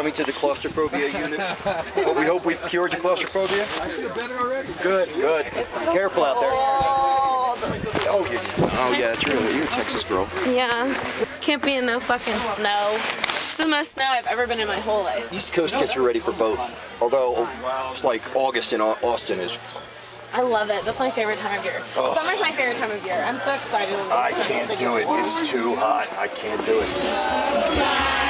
coming to the claustrophobia unit. Well, we hope we've cured your claustrophobia. I feel better already. Good, good. Careful out there. Oh, you oh yeah, it's really you're a Texas girl. Yeah, can't be in no fucking snow. It's the most snow I've ever been in my whole life. East Coast gets you ready for both. Although it's like August in Austin is. I love it. That's my favorite time of year. Oh. Summer's my favorite time of year. I'm so excited. I can't do it. It's too hot. I can't do it.